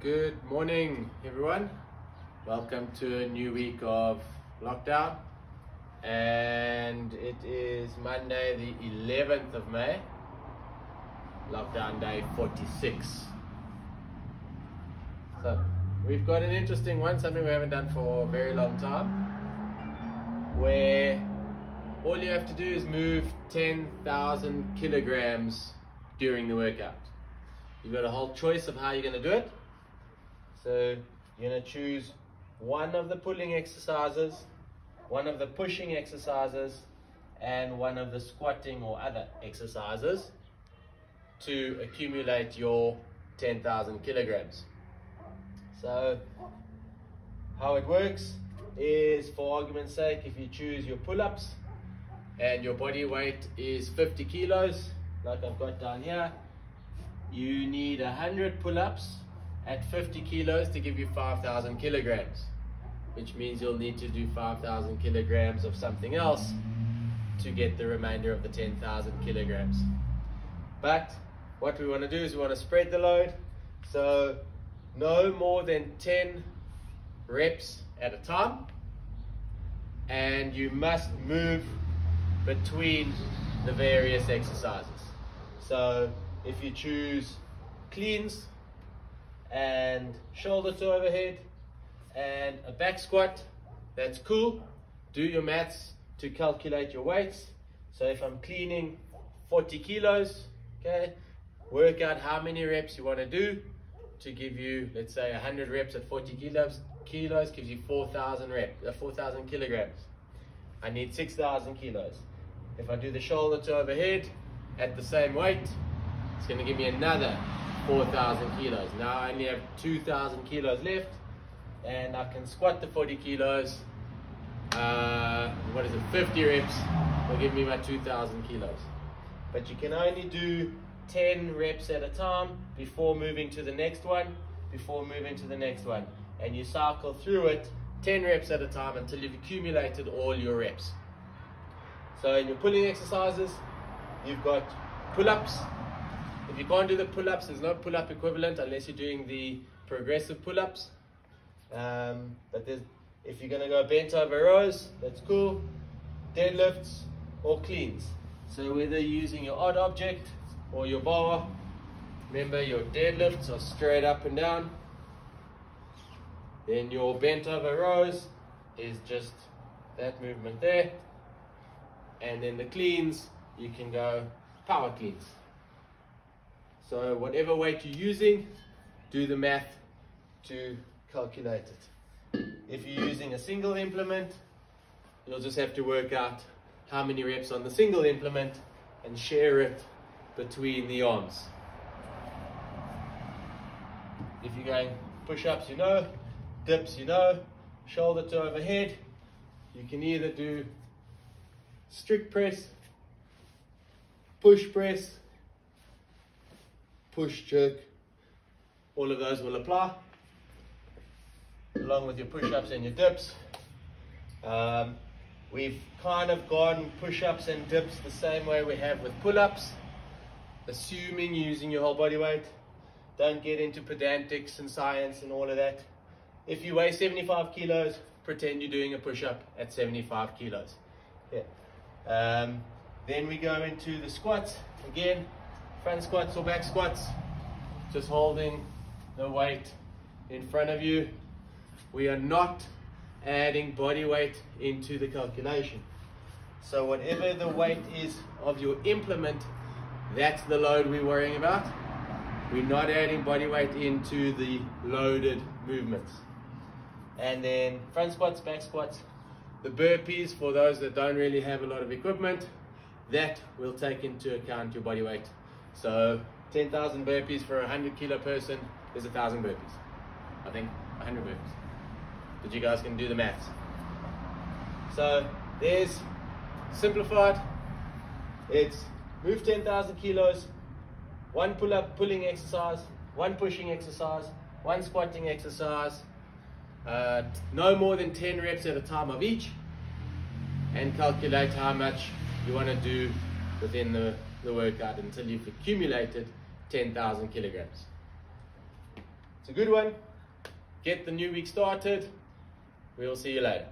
Good morning, everyone. Welcome to a new week of lockdown. And it is Monday, the 11th of May, lockdown day 46. So, we've got an interesting one, something we haven't done for a very long time, where all you have to do is move 10,000 kilograms during the workout. You've got a whole choice of how you're going to do it. So you're going to choose one of the pulling exercises, one of the pushing exercises, and one of the squatting or other exercises to accumulate your 10,000 kilograms. So how it works is for argument's sake, if you choose your pull-ups and your body weight is 50 kilos, like I've got down here, you need 100 pull-ups at 50 kilos to give you 5,000 kilograms, which means you'll need to do 5,000 kilograms of something else to get the remainder of the 10,000 kilograms. But what we want to do is we want to spread the load. So no more than 10 reps at a time. And you must move between the various exercises. So if you choose cleans and shoulder to overhead and a back squat, that's cool. Do your maths to calculate your weights. So if I'm cleaning 40 kilos, okay, work out how many reps you want to do to give you, let's say 100 reps at 40 kilos, kilos gives you 4,000 reps, uh, 4,000 kilograms. I need 6,000 kilos. If I do the shoulder to overhead at the same weight, it's going to give me another 4,000 kilos. Now I only have 2,000 kilos left and I can squat the 40 kilos. Uh, what is it, 50 reps will give me my 2,000 kilos. But you can only do 10 reps at a time before moving to the next one, before moving to the next one. And you cycle through it 10 reps at a time until you've accumulated all your reps. So in your pulling exercises, you've got pull-ups, you can't do the pull-ups, there's no pull-up equivalent unless you're doing the progressive pull-ups. Um, but if you're gonna go bent over rows, that's cool. Deadlifts or cleans. So whether you're using your odd object or your bar, remember your deadlifts are straight up and down. Then your bent over rows is just that movement there. And then the cleans, you can go power cleans. So whatever weight you're using, do the math to calculate it. If you're using a single implement, you'll just have to work out how many reps on the single implement and share it between the arms. If you're going push-ups, you know, dips, you know, shoulder to overhead, you can either do strict press, push press, push, jerk, all of those will apply along with your push-ups and your dips. Um, we've kind of gone push-ups and dips the same way we have with pull-ups, assuming using your whole body weight. Don't get into pedantics and science and all of that. If you weigh 75 kilos, pretend you're doing a push-up at 75 kilos. Yeah. Um, then we go into the squats. Again, front squats or back squats, just holding the weight in front of you. We are not adding body weight into the calculation. So whatever the weight is of your implement, that's the load we're worrying about. We're not adding body weight into the loaded movements. And then front squats, back squats, the burpees for those that don't really have a lot of equipment, that will take into account your body weight so 10,000 burpees for a 100 kilo person is a 1,000 burpees. I think 100 burpees. But you guys can do the maths. So there's simplified. It's move 10,000 kilos, one pull-up pulling exercise, one pushing exercise, one squatting exercise, uh, no more than 10 reps at a time of each, and calculate how much you want to do within the the workout until you've accumulated 10,000 kilograms. It's a good one. Get the new week started. We'll see you later.